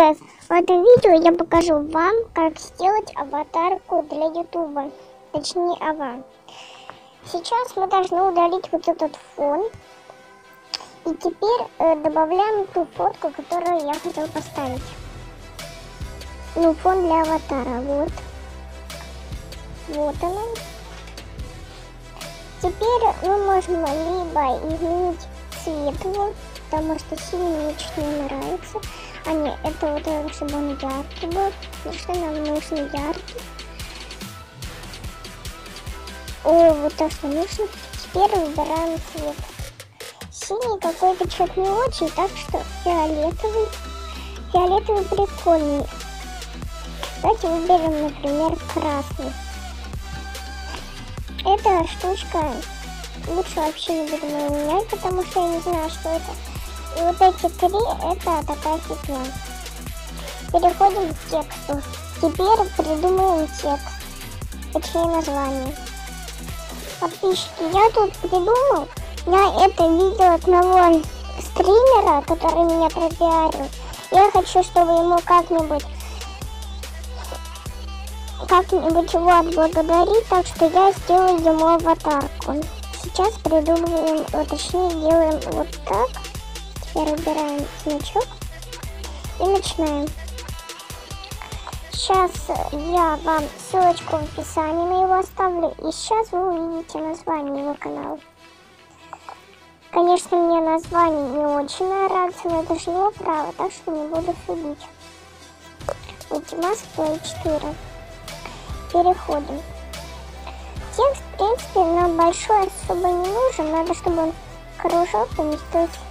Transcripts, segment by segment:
guys, в этом видео я покажу вам, как сделать аватарку для ютуба, точнее ава. Сейчас мы должны удалить вот этот фон. И теперь э, добавляем ту фотку, которую я хотел поставить. Ну, фон для аватара, вот. Вот она. Теперь мы можем либо изменить цвет его, потому что синий мне чуть не нравится. А нет, это вот это, чтобы он яркий был, потому что нам нужен яркий. О, вот то, что нужно. Теперь выбираем цвет. Синий какой-то что-то не очень, так что фиолетовый. Фиолетовый прикольный. Давайте выберем, например, красный. Эта штучка лучше вообще не ее менять, потому что я не знаю, что это. И вот эти три, это такая фигня. Переходим к тексту. Теперь придумаем текст, точнее название. Подписчики, я тут придумал, я это видел одного стримера, который меня пропиарил. Я хочу, чтобы ему как-нибудь как-нибудь его отблагодарить, так что я сделаю ему аватарку. Сейчас придумываем, вот, точнее делаем вот так. Теперь убираем значок и начинаем. Сейчас я вам ссылочку в описании на его оставлю, и сейчас вы увидите название его канала. Конечно, мне название не очень нравится, но это же его право, так что не буду судить. Ultimas Play 4 переходим. Текст, в принципе, нам большой особо не нужен. Надо, чтобы он кружок поместился.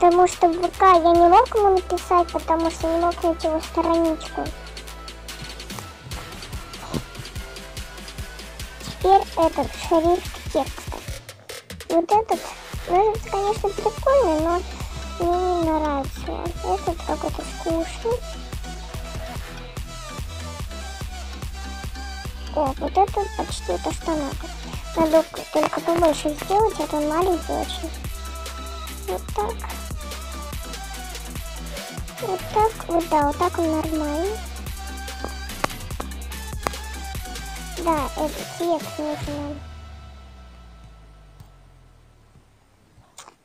Потому что в ВК я не мог ему написать, потому что не мог найти его страничку. Теперь этот шрифт текста. Вот этот, ну это, конечно, прикольно, но мне не нравится. Этот какой-то скучный. О, вот это почти то, что надо. Надо только побольше сделать, а то маленький очень. Вот так. Вот так, вот да, вот так он нормальный. Да, этот цвет нужен.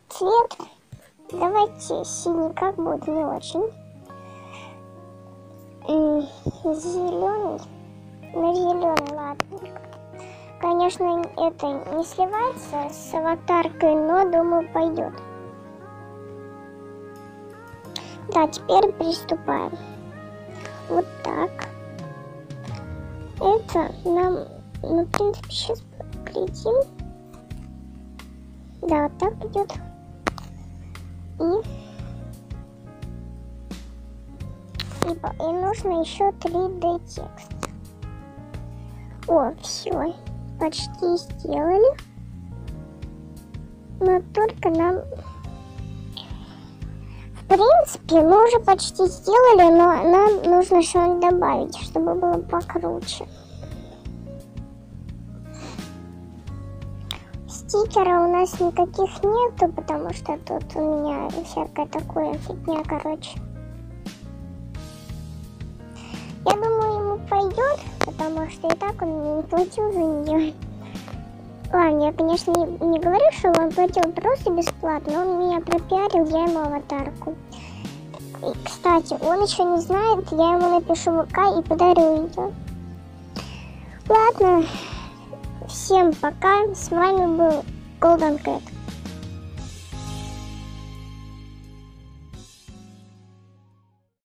Цвет Давайте синий как будет не очень. Зеленый. Ну, зеленый, ладно. Конечно, это не сливается с аватаркой, но думаю пойдет. Да, теперь приступаем. Вот так. Это нам, ну, в принципе, сейчас глядим. Да, вот так идет и, и, и нужно еще 3D текст. О, все, почти сделали. Но только нам... В принципе, мы уже почти сделали, но нам нужно что-нибудь добавить, чтобы было покруче. стикера у нас никаких нету, потому что тут у меня всякая такое фигня, короче. Я думаю, ему пойдет, потому что и так он не платил за нее. Ладно, я, конечно, не, не говорю, что он платил просто бесплатно, он меня пропиарил, я ему аватарку. И, кстати, он еще не знает, я ему напишу ВК и подарю ее. Ладно, Всем пока, с вами был Golden Cat.